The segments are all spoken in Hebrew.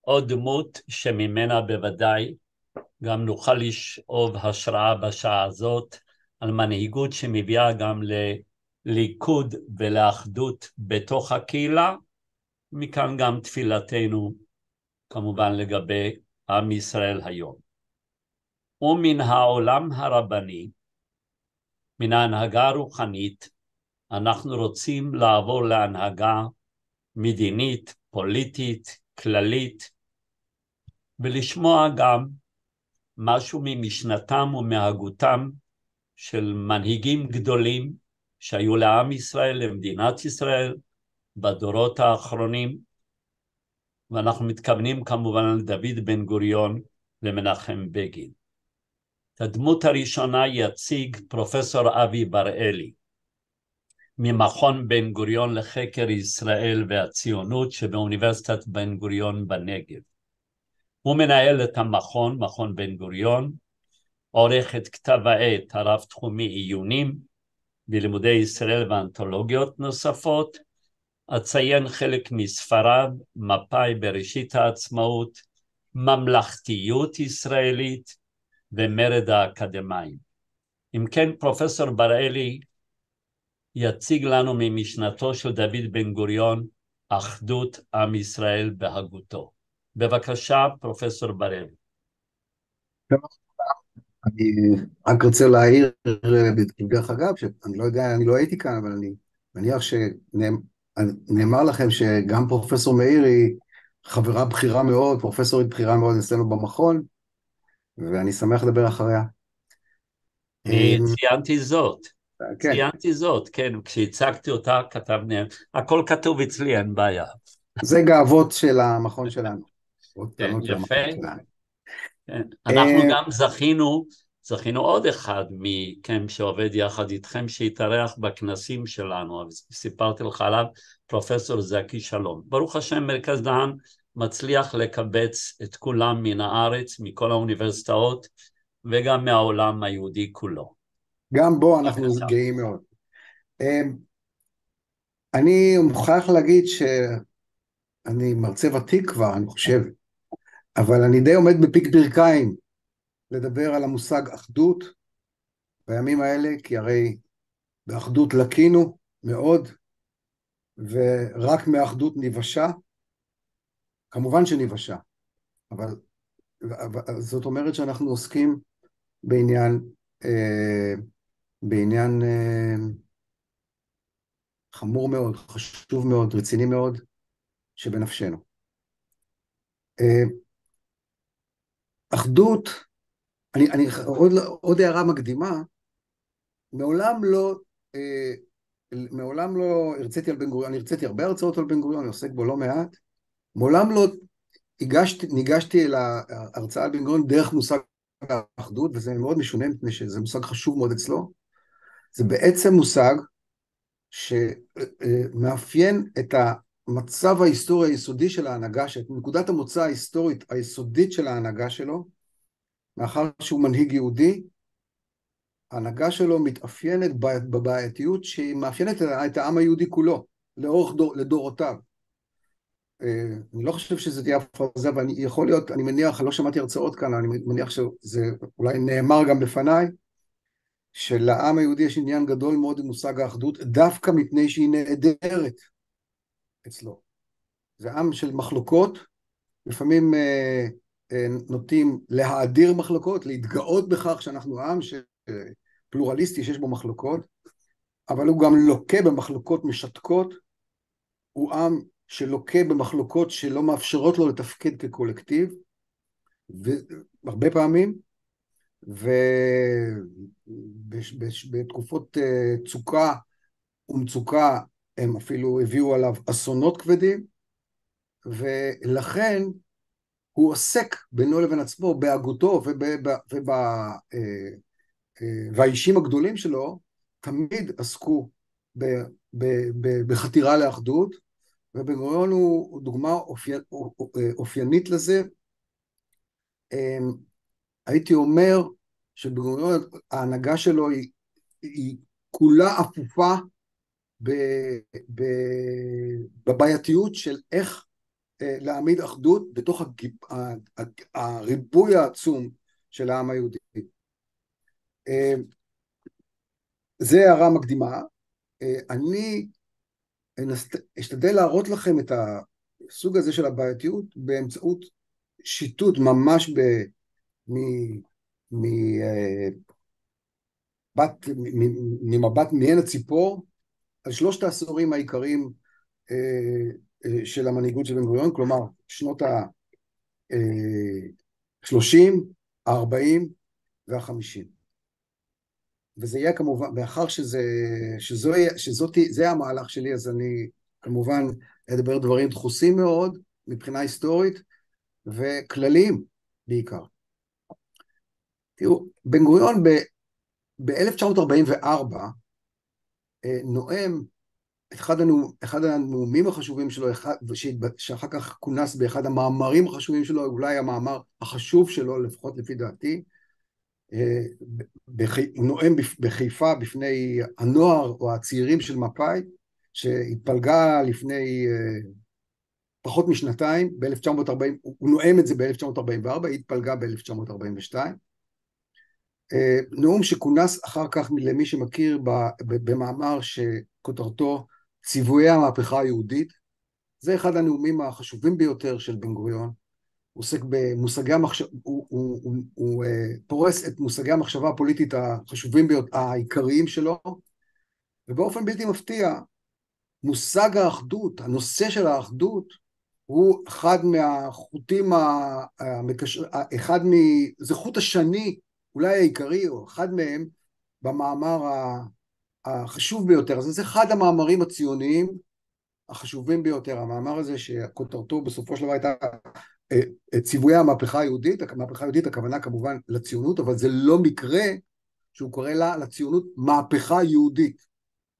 עוד דמות שממנה בוודאי גם נוכל לשאוב השראה בשעה הזאת על מנהיגות שמביאה גם לליכוד ולאחדות בתוך הקהילה, מכאן גם תפילתנו כמובן לגבי עם ישראל היום. ומן העולם הרבני, מן ההנהגה הרוחנית, אנחנו רוצים לעבור להנהגה מדינית, פוליטית, כללית, ולשמוע גם משהו ממשנתם ומהגותם של מנהיגים גדולים שהיו לעם ישראל, למדינת ישראל, בדורות האחרונים, ואנחנו מתכוונים כמובן לדוד בן גוריון למנחם בגין. את הדמות הראשונה יציג פרופסור אבי בראלי ממכון בן גוריון לחקר ישראל והציונות שבאוניברסיטת בן גוריון בנגב. הוא מנהל את המכון, מכון בן גוריון, עורך את כתב העת הרב-תחומי עיונים בלימודי ישראל ואנתולוגיות נוספות, אציין חלק מספריו, מפאי בראשית העצמאות, ממלכתיות ישראלית ומרד האקדמאים. אם כן, פרופסור בראלי יציג לנו ממשנתו של דוד בן גוריון, אחדות עם ישראל בהגותו. בבקשה, פרופסור בראלי. אני רק רוצה להעיר, דרך אגב, שאני לא יודע, אני לא הייתי כאן, אבל אני מניח שנאמר לכם שגם פרופסור מאיר היא חברה בכירה מאוד, פרופסורית בכירה מאוד אצלנו במכון, ואני שמח לדבר אחריה. ציינתי זאת. כן. ציינתי זאת, כן, כשהצגתי אותה כתבני, הכל כתוב אצלי, אין בעיה. זה גאוות של המכון שלנו. כן, יפה. כן. אנחנו גם זכינו, זכינו עוד אחד מכם שעובד יחד איתכם, שהתארח בכנסים שלנו, סיפרתי לך עליו, פרופסור זקי שלום. ברוך השם, מרכז דהן מצליח לקבץ את כולם מן הארץ, מכל האוניברסיטאות, וגם מהעולם היהודי כולו. גם בו אנחנו גאים מאוד. אמ, אני מוכרח להגיד שאני מרצה ותיק כבר, אני חושב, אבל אני די עומד בפיק ברכיים לדבר על המושג אחדות בימים האלה, כי הרי באחדות לקינו מאוד, ורק מאחדות ניוושע. כמובן שניוושע, אבל, אבל זאת אומרת שאנחנו עוסקים בעניין אה, בעניין אה, חמור מאוד, חשוב מאוד, רציני מאוד, שבנפשנו. אה, אחדות, אני, אני עוד, עוד הערה מקדימה, מעולם לא, אה, מעולם לא הרציתי על בן גוריון, אני הרציתי הרבה הרצאות על בן גוריון, אני עוסק בו לא מעט, מעולם לא הגשתי, ניגשתי אל ההרצאה על בן גוריון דרך מושג האחדות, וזה מאוד משונה מפני שזה מושג חשוב מאוד אצלו, זה בעצם מושג שמאפיין את המצב ההיסטורי היסודי של ההנהגה, את נקודת המוצא ההיסטורית היסודית של ההנהגה שלו, מאחר שהוא מנהיג יהודי, ההנהגה שלו מתאפיינת בבעייתיות שהיא מאפיינת את העם היהודי כולו, לאורך דור, לדורותיו. אה, אני לא חושב שזה תהיה הפרזה, אבל יכול להיות, אני מניח, לא שמעתי הרצאות כאן, אני מניח שזה אולי נאמר גם בפניי, שלעם היהודי יש עניין גדול מאוד עם מושג האחדות, דווקא מפני שהיא נעדרת אצלו. זה עם של מחלוקות, לפעמים אה, אה, נוטים להאדיר מחלוקות, להתגאות בכך שאנחנו עם ש... פלורליסטי שיש בו מחלוקות, אבל הוא גם לוקה במחלוקות משתקות, הוא עם שלוקה במחלוקות שלא מאפשרות לו לתפקד כקולקטיב, והרבה פעמים, ובתקופות אה, צוקה ומצוקה הם אפילו הביאו עליו אסונות כבדים, ולכן הוא עוסק בינו לבין עצמו בהגותו אה, אה, והאישים הגדולים שלו תמיד עסקו בחתירה לאחדות, ובן גוריון הוא דוגמה אופיינית לזה. הייתי אומר שבגוריון ההנהגה שלו היא, היא כולה אפופה ב, ב, בבעייתיות של איך להעמיד אחדות בתוך הריבוי העצום של העם היהודי. זה הערה מקדימה. אני אשתדל להראות לכם את הסוג הזה של הבעייתיות באמצעות שיטוט ממש ב... ממבט מעין הציפור על שלושת העשורים העיקריים של המנהיגות של בן גוריון, כלומר שנות ה-30, ה-40 וה-50. וזה יהיה כמובן, מאחר שזה, שזו, שזאת, זה המהלך שלי, אז אני כמובן אדבר דברים דחוסים מאוד מבחינה היסטורית וכלליים בעיקר. תראו, בן גוריון ב-1944 אה, נואם אחד, הנאום, אחד הנאומים החשובים שלו, אחד, שאחר כך כונס באחד המאמרים החשובים שלו, אולי המאמר החשוב שלו, לפחות לפי דעתי, אה, הוא נואם בחיפה בפני הנוער או הצעירים של מפא"י, שהתפלגה לפני אה, פחות משנתיים, ב-1940, הוא נואם את זה ב-1944, היא התפלגה ב-1942. אה, נאום שכונס אחר כך למי שמכיר במאמר שכותרתו ציוויי המהפכה היהודית. זה אחד הנאומים החשובים ביותר של בן גוריון. הוא עוסק במושגי המחשב... הוא, הוא, הוא, הוא uh, פורס את מושגי המחשבה הפוליטית החשובים ביותר, העיקריים שלו, ובאופן בלתי מפתיע, מושג האחדות, הנושא של האחדות, הוא אחד מהחוטים המקשר... אחד מ... זה חוט השני, אולי העיקרי, או אחד מהם, במאמר החשוב ביותר. זה אחד המאמרים הציוניים החשובים ביותר. המאמר הזה שכותרתו בסופו של דבר הייתה אה, אה, ציוויי המהפכה היהודית, המהפכה היהודית הכוונה כמובן לציונות, אבל זה לא מקרה שהוא קורא לה לציונות מהפכה יהודית.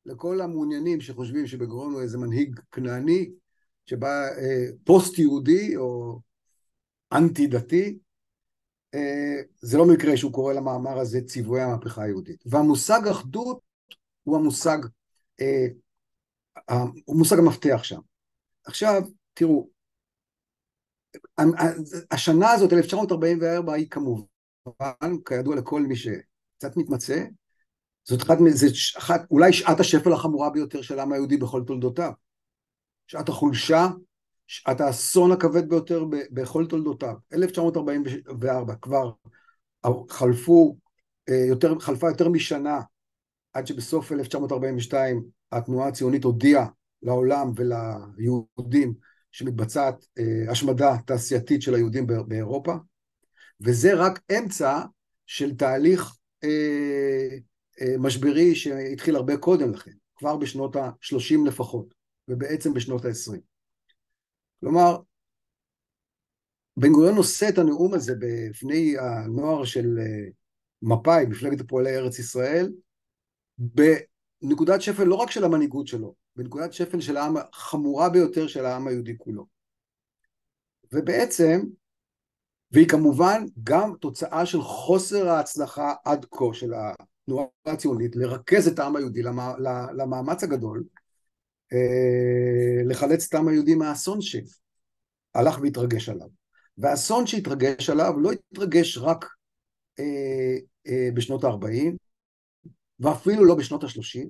לכל המעוניינים שחושבים שבגרון הוא איזה מנהיג כנעני, שבא אה, פוסט יהודי או אנטי דתי, אה, זה לא מקרה שהוא קורא למאמר הזה ציוויי המהפכה היהודית. והמושג אחדות הוא המושג, אה, הוא מושג המפתח שם. עכשיו, תראו, השנה הזאת, 1944, היא כמובן, כידוע לכל מי שקצת מתמצא, זאת אחת, זה אחת, אולי שעת השפל החמורה ביותר של העם היהודי בכל תולדותיו. שעת החולשה, שעת האסון הכבד ביותר בכל תולדותיו. 1944, כבר חלפו אה, יותר, חלפה יותר משנה עד שבסוף 1942 התנועה הציונית הודיעה לעולם וליהודים שמתבצעת אה, השמדה תעשייתית של היהודים באירופה, וזה רק אמצע של תהליך אה, משברי שהתחיל הרבה קודם לכן, כבר בשנות ה-30 לפחות, ובעצם בשנות ה-20. כלומר, בן גוריון נושא את הנאום הזה בפני הנוער של אה, מפא"י, מפלגת הפועלי ארץ ישראל, בנקודת שפל לא רק של המנהיגות שלו, בנקודת שפל של העם, חמורה ביותר של העם היהודי כולו. ובעצם, והיא כמובן גם תוצאה של חוסר ההצלחה עד כה של התנועה הציונית לרכז את העם היהודי למאמץ הגדול לחלץ את העם היהודי מהאסון שהלך והתרגש עליו. והאסון שהתרגש עליו לא התרגש רק אה, אה, בשנות ה-40 ואפילו לא בשנות ה-30,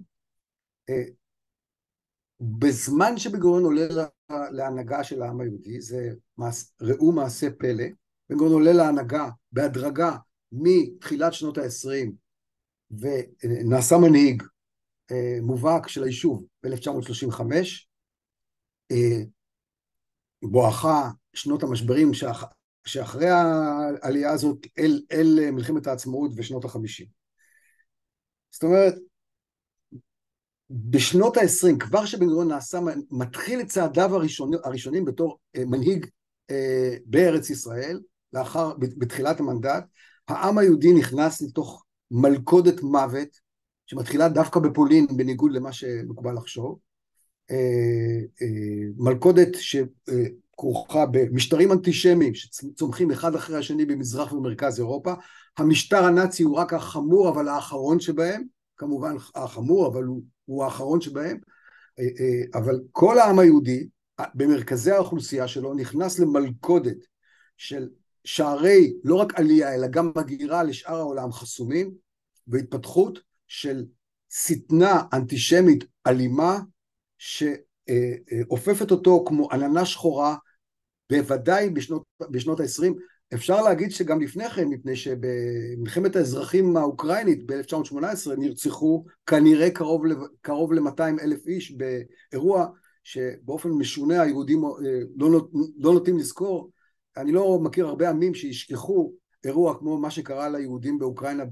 בזמן שבן גוריון עולה להנהגה של העם היהודי, זה מעש, ראו מעשה פלא, בן גוריון עולה להנהגה בהדרגה מתחילת שנות ה-20 ונעשה מנהיג. אה, מובהק של היישוב ב-1935, אה, בואכה שנות המשברים שאח, שאחרי העלייה הזאת אל, אל מלחמת העצמאות ושנות ה-50. זאת אומרת, בשנות ה-20, כבר שבן גוריון נעשה, מתחיל את צעדיו הראשונים, הראשונים בתור אה, מנהיג אה, בארץ ישראל, לאחר, בתחילת המנדט, העם היהודי נכנס לתוך מלכודת מוות, שמתחילה דווקא בפולין, בניגוד למה שמקובל לחשוב, אה, אה, מלכודת שכרוכה במשטרים אנטישמיים שצומחים אחד אחרי השני במזרח ומרכז אירופה, המשטר הנאצי הוא רק החמור אבל האחרון שבהם, כמובן החמור אבל הוא הוא האחרון שבהם, אה, אבל כל העם היהודי, במרכזי האוכלוסייה שלו, נכנס למלכודת של שערי לא רק עלייה אלא גם מגירה לשאר העולם חסומים והתפתחות של שטנה אנטישמית אלימה שאופפת אותו כמו עננה שחורה בוודאי בשנות, בשנות ה-20 אפשר להגיד שגם לפני כן, מפני שבמלחמת האזרחים האוקראינית ב-1918 נרצחו כנראה קרוב, קרוב ל-200 אלף איש באירוע שבאופן משונה היהודים אה, לא, לא נוטים לזכור. אני לא מכיר הרבה עמים שישכחו אירוע כמו מה שקרה ליהודים באוקראינה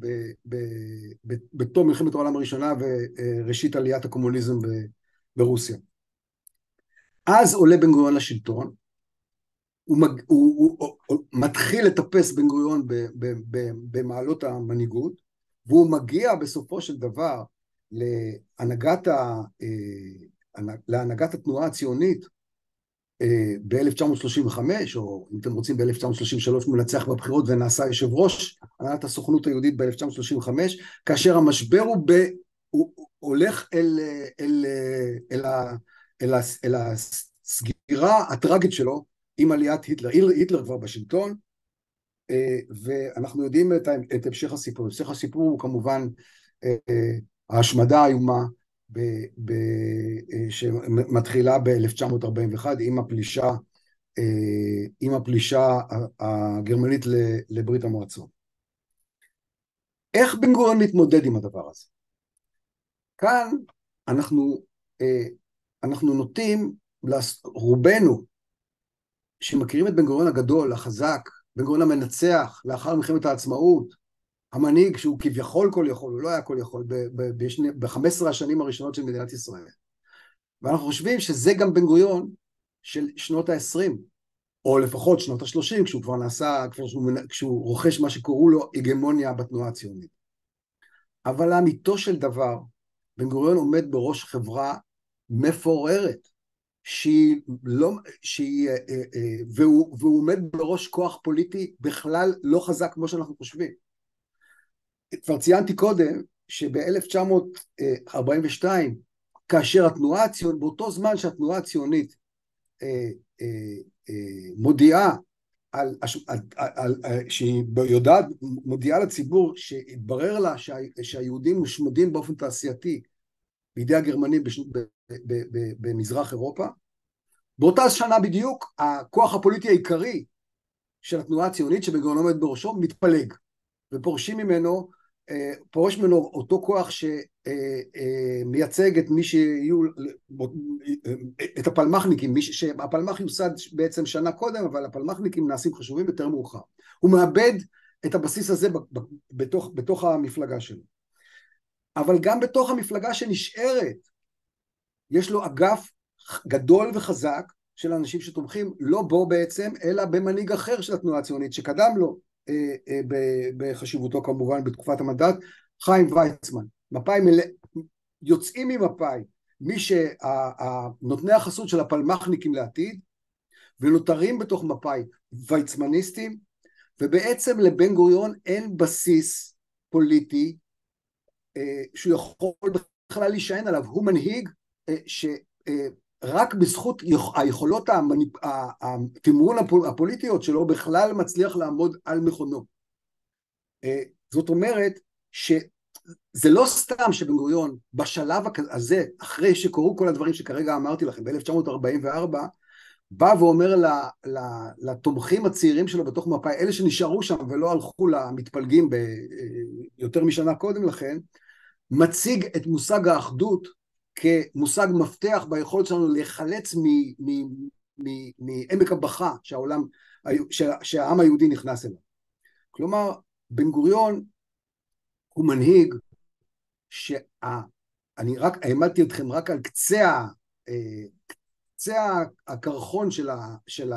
בתום מלחמת העולם הראשונה וראשית עליית הקומוניזם ברוסיה. אז עולה בן גוריון לשלטון, הוא, מג, הוא, הוא, הוא מתחיל לטפס בן גוריון במעלות המנהיגות, והוא מגיע בסופו של דבר להנהגת, ה, אה, להנהגת התנועה הציונית ב-1935, או אם אתם רוצים ב-1933 הוא מנצח בבחירות ונעשה יושב ראש הנהלת הסוכנות היהודית ב-1935, כאשר המשבר הוא, ב, הוא הולך אל, אל, אל, אל, אל, אל הסגירה הטראגית שלו עם עליית היטלר. היטלר כבר בשלטון, אה, ואנחנו יודעים את, את המשך הסיפור. המשך הסיפור הוא כמובן אה, ההשמדה האיומה ב, ב, אה, שמתחילה ב-1941 עם הפלישה, עם הפלישה הגרמנית לברית המועצות. איך בן גוריון מתמודד עם הדבר הזה? כאן אנחנו, אנחנו נוטים, רובנו שמכירים את בן גוריון הגדול, החזק, בן גוריון המנצח, לאחר מלחמת העצמאות, המנהיג שהוא כביכול כל יכול, הוא לא היה כל יכול, ב-15 השנים הראשונות של מדינת ישראל. ואנחנו חושבים שזה גם בן גוריון של שנות ה-20, או לפחות שנות ה-30, כשהוא כבר נעשה, כשהוא, כשהוא רוכש מה שקוראו לו הגמוניה בתנועה הציונית. אבל לאמיתו של דבר, בן גוריון עומד בראש חברה מפוררת, שהיא לא, שהיא, אה, אה, אה, והוא, והוא עומד בראש כוח פוליטי בכלל לא חזק כמו שאנחנו חושבים. כבר ציינתי קודם שב-1942 כאשר התנועה הציונית, באותו זמן שהתנועה הציונית מודיעה על, על, על, על שהיא יודעת, מודיעה לציבור שהתברר לה שה, שהיהודים מושמדים באופן תעשייתי בידי הגרמנים בש... ב... ב... ב... במזרח אירופה. באותה שנה בדיוק הכוח הפוליטי העיקרי של התנועה הציונית שבן גוריון עומד בראשו מתפלג ופורשים ממנו, אה, פורש ממנו אותו כוח שמייצג אה, אה, את מי שיהיו, את הפלמ"חניקים, הפלמ"ח יוסד בעצם שנה קודם אבל הפלמ"חניקים נעשים חשובים יותר מאוחר. הוא מאבד את הבסיס הזה בתוך, בתוך המפלגה שלו. אבל גם בתוך המפלגה שנשארת, יש לו אגף גדול וחזק של אנשים שתומכים לא בו בעצם, אלא במנהיג אחר של התנועה הציונית שקדם לו בחשיבותו כמובן בתקופת המנדט, חיים ויצמן. מפא"י מלא, יוצאים ממפא"י מי שנותני החסות של הפלמ"חניקים לעתיד, ונותרים בתוך מפא"י ויצמניסטים, ובעצם לבן גוריון אין בסיס פוליטי אה, שהוא יכול בכלל להישען עליו, הוא מנהיג אה, אה, בזכות היכולות התמרון הפוליטיות שלו בכלל מצליח לעמוד על מכונו. זאת אומרת שזה לא סתם שבן גוריון בשלב הזה, אחרי שקורו כל הדברים שכרגע אמרתי לכם, ב-1944, בא ואומר לתומכים הצעירים שלו בתוך מפא"י, אלה שנשארו שם ולא הלכו למתפלגים ביותר משנה קודם לכן, מציג את מושג האחדות כמושג מפתח ביכולת שלנו להיחלץ מעמק הבכה שהעולם, שהעם היהודי נכנס אליו. כלומר, בן גוריון הוא מנהיג שאני רק העמדתי אתכם רק על קצה, אה, קצה הקרחון של, ה, של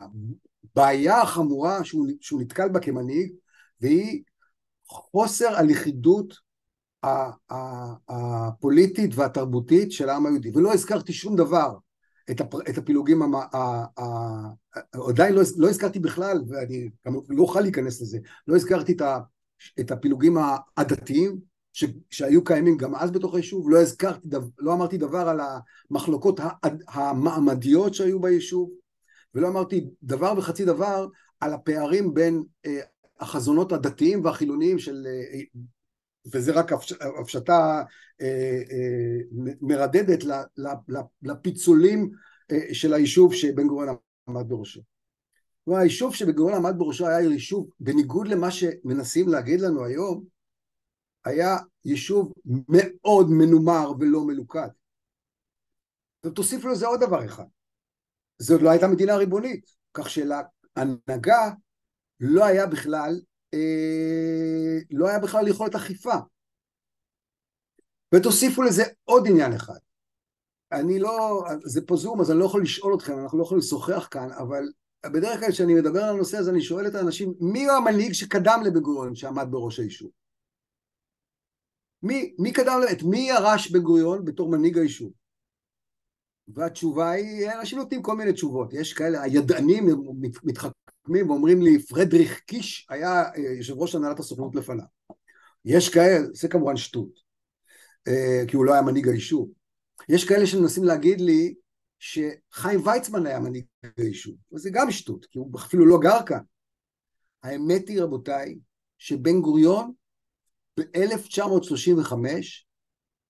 הבעיה החמורה שהוא, שהוא נתקל בה כמנהיג, והיא חוסר הלכידות הפוליטית והתרבותית של העם היהודי, ולא הזכרתי שום דבר, את, הפ, את הפילוגים, המ, ה, ה, עדיין לא, לא הזכרתי בכלל, ואני גם לא אוכל להיכנס לזה, לא הזכרתי את, ה, את הפילוגים העדתיים, ש, שהיו קיימים גם אז בתוך היישוב, לא הזכרתי, לא אמרתי דבר על המחלוקות המעמדיות שהיו ביישוב, ולא אמרתי דבר וחצי דבר על הפערים בין אה, החזונות הדתיים והחילוניים של, אה, וזה רק הפשטה אה, מרדדת לפיצולים של היישוב שבן גוריון עמד בראשו. כלומר, היישוב שבן גוריון עמד בראשו היה יישוב, בניגוד למה שמנסים להגיד לנו היום, היה יישוב מאוד מנומר ולא מלוכד. ותוסיפו לזה עוד דבר אחד, זאת לא הייתה מדינה ריבונית, כך שלהנהגה לא היה בכלל, אה, לא היה בכלל יכולת אכיפה. ותוסיפו לזה עוד עניין אחד. אני לא, זה פה זום אז אני לא יכול לשאול אתכם, אנחנו לא יכולים לשוחח כאן, אבל בדרך כלל כשאני מדבר על הנושא הזה אני שואל את האנשים, מי הוא המנהיג שקדם לבן גוריון שעמד בראש היישוב? מי, מי קדם, את מי ירש בן גוריון בתור מנהיג היישוב? והתשובה היא, אנשים נותנים כל מיני תשובות, יש כאלה, הידענים מתחכמים ואומרים לי, פרדריך קיש היה אה, יושב ראש הנהלת הסוכנות לפניו. יש כאלה, זה כמובן שטות, אה, כי הוא לא היה מנהיג היישוב. יש כאלה שמנסים להגיד לי שחיים ויצמן היה מנהיג היישוב, וזה גם שטות, כי הוא אפילו לא גר כאן. האמת היא, רבותיי, שבן גוריון ב-1935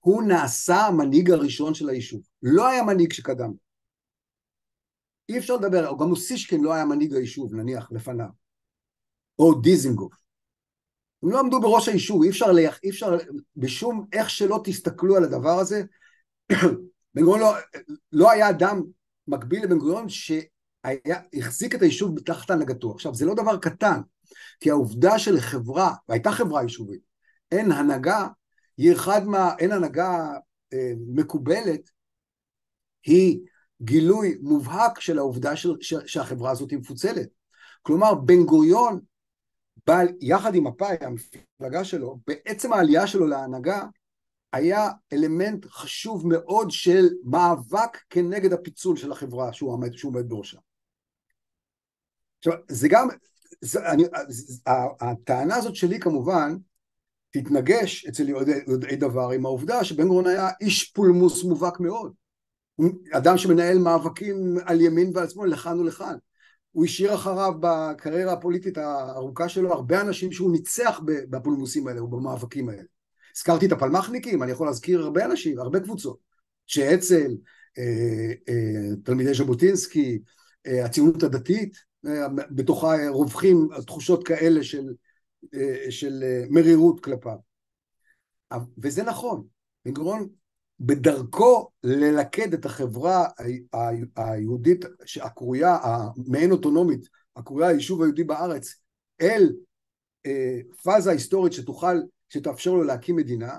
הוא נעשה המנהיג הראשון של היישוב. לא היה מנהיג שקדם. אי אפשר לדבר, או גם אוסישקין לא היה מנהיג היישוב, נניח, לפניו. או דיזינגוף. הם לא עמדו בראש היישוב, אי אפשר, אי אפשר בשום, איך שלא תסתכלו על הדבר הזה, בן גוריון לא, לא היה אדם מקביל לבן גוריון שהחזיק את היישוב תחת הנהגתו. עכשיו, זה לא דבר קטן, כי העובדה שלחברה, והייתה חברה יישובית, אין הנהגה, היא אחד מה... אין הנהגה אה, מקובלת, היא גילוי מובהק של העובדה של, ש, שהחברה הזאת היא מפוצלת. כלומר, בן גוריון, בא, יחד עם מפא"י, המפלגה שלו, בעצם העלייה שלו להנהגה, היה אלמנט חשוב מאוד של מאבק כנגד הפיצול של החברה שהוא עומד, שהוא בראשה. עכשיו, זה גם, זה, אני, הטענה הזאת שלי כמובן תתנגש אצל יודעי דבר עם העובדה שבן גוריון היה איש פולמוס מובהק מאוד. אדם שמנהל מאבקים על ימין ועל שמאל לכאן ולכאן. הוא השאיר אחריו בקריירה הפוליטית הארוכה שלו הרבה אנשים שהוא ניצח בפולמוסים האלה ובמאבקים האלה. הזכרתי את הפלמ"חניקים, אני יכול להזכיר הרבה אנשים, הרבה קבוצות. שאצ"ל, אה, אה, תלמידי ז'בוטינסקי, אה, הציונות הדתית, בתוכה רווחים תחושות כאלה של של מרירות כלפיו. וזה נכון, בן גוריון בדרכו ללכד את החברה היהודית הקרויה, המעין אוטונומית, הקרויה היישוב היהודי בארץ, אל אה, פאזה היסטורית שתוכל, שתאפשר לו להקים מדינה,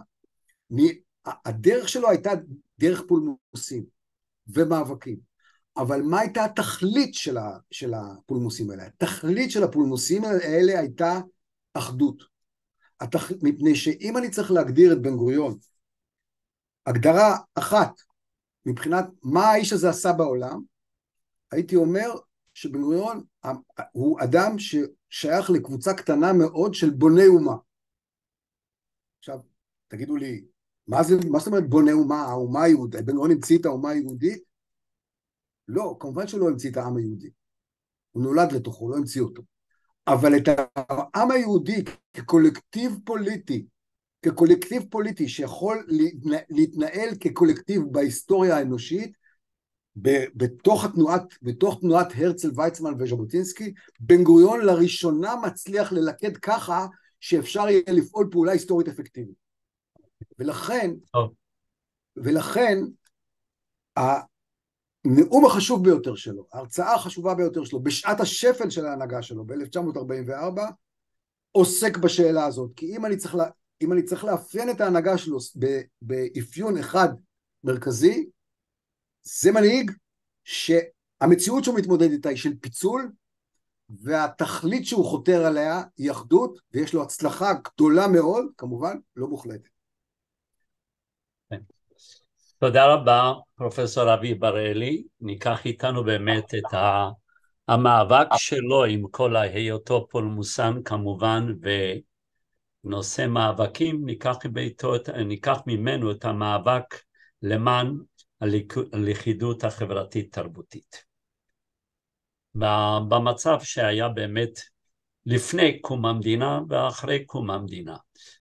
הדרך שלו הייתה דרך פולמוסים ומאבקים. אבל מה הייתה התכלית של הפולמוסים האלה? התכלית של הפולמוסים האלה הייתה אחדות. התח... מפני שאם אני צריך להגדיר את בן גוריון, הגדרה אחת מבחינת מה האיש הזה עשה בעולם, הייתי אומר שבן גוריון הוא אדם ששייך לקבוצה קטנה מאוד של בוני אומה. עכשיו, תגידו לי, מה, זה, מה זאת אומרת בוני אומה, האומה היהודית? בן גוריון המציא את האומה היהודית? לא, כמובן שלא המציא את העם היהודי. הוא נולד לתוכו, לא המציא אותו. אבל את העם היהודי כקולקטיב פוליטי, כקולקטיב פוליטי שיכול להתנהל כקולקטיב בהיסטוריה האנושית, בתוך התנועת, בתוך תנועת הרצל, ויצמן וז'בוטינסקי, בן גוריון לראשונה מצליח ללכד ככה שאפשר יהיה לפעול פעולה היסטורית אפקטיבית. ולכן, oh. ולכן, הנאום החשוב ביותר שלו, ההרצאה החשובה ביותר שלו, בשעת השפל של ההנהגה שלו, ב-1944, עוסק בשאלה הזאת. כי אם אני צריך, לה, אם אני צריך לאפיין את ההנהגה שלו באפיון אחד מרכזי, זה מנהיג שהמציאות שהוא מתמודד איתה היא של פיצול, והתכלית שהוא חותר עליה היא אחדות, ויש לו הצלחה גדולה מאוד, כמובן, לא מוחלטת. תודה רבה, פרופסור אבי בראלי. ניקח איתנו באמת את המאבק שלו עם כל ההיותו פולמוסן כמובן, נושא מאבקים, ניקח, ביתו, ניקח ממנו את המאבק למען הלכידות החברתית-תרבותית. במצב שהיה באמת לפני קום המדינה ואחרי קום המדינה.